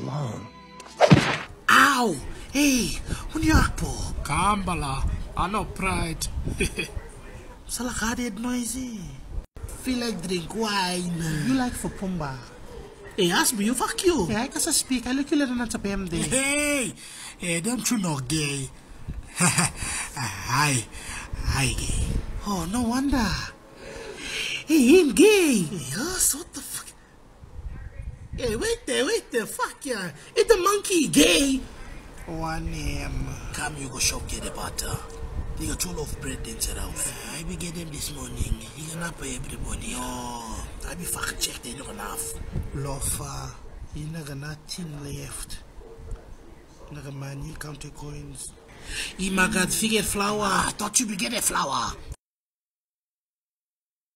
long. Ow! Hey, unyakpo. Kambala, I know pride. Salakade noisy. Feel like drink wine. You like for Pumba? Hey, ask me, you fuck you. Yeah, I can speak. I look you little not a PM day. Hey, hey, don't you know gay? hi, hi gay. Oh, no wonder. Hey, him gay. Yes, what the fuck? Hey, wait there, wait there, fuck yeah. It's the monkey gay. One name. Come, you go shop get the butter. You got two loaf bread in the house. Uh, I be get them this morning. You gonna pay everybody. Oh, I be fucking check they don't enough. Lofa. You naga nothing left. Naga money, counter coins. He magad figure flour. I thought you be get a flour.